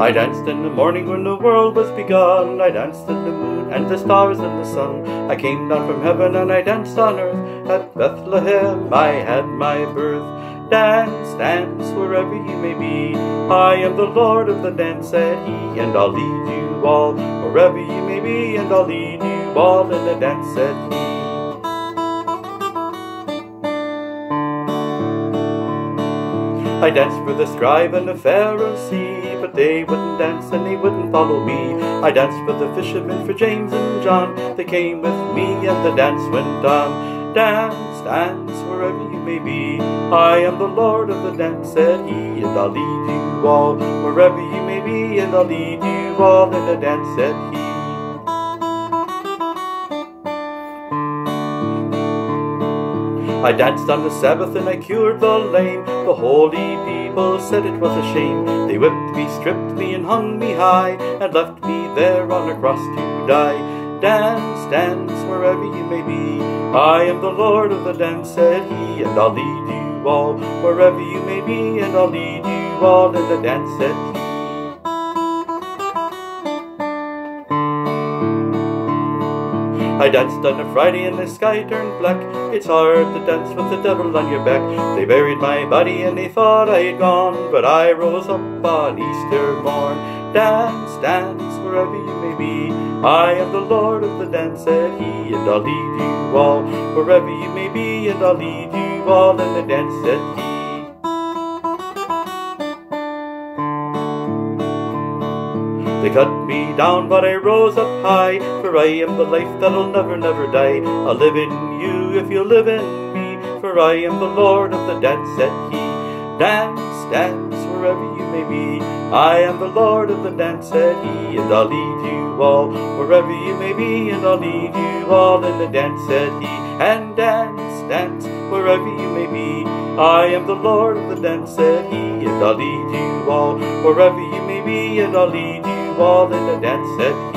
I danced in the morning when the world was begun. I danced in the moon and the stars and the sun. I came down from heaven and I danced on earth. At Bethlehem I had my birth. Dance, dance, wherever you may be. I am the Lord of the dance, said he, and I'll lead you all wherever you may be, and I'll lead you all in the dance, said he. I danced for the scribe and the Pharisee, but they wouldn't dance and they wouldn't follow me. I danced for the fishermen, for James and John. They came with me and the dance went on. Dance, dance, wherever you may be. I am the Lord of the dance, said he, and I'll lead you all wherever you may be, and I'll lead you all in the dance, said he. I danced on the Sabbath and I cured the lame. The holy people said it was a shame. They whipped me, stripped me, and hung me high, and left me there on a cross to die. Dance, dance, wherever you may be. I am the Lord of the dance, said he, and I'll lead you all wherever you may be, and I'll lead you all in the dance, said he. I danced on a Friday and the sky turned black. It's hard to dance with the devil on your back. They buried my body and they thought I had gone, but I rose up on Easter morn. Dance, dance, wherever you may be. I am the Lord of the dance, said he, and I'll lead you all wherever you may be, and I'll lead you all in the dance, said he. They cut me down, but I rose up high, for I am the life that'll never, never die. I'll live in you if you live in me, for I am the Lord of the dance, said he. Dance, dance, wherever you may be. I am the Lord of the dance, said he, and I'll lead you all wherever you may be, and I'll lead you all in the dance, said he. And dance, dance, wherever you may be. I am the Lord of the dance, said he, and I'll lead you all wherever you may be, and I'll lead you all in the dance, said he.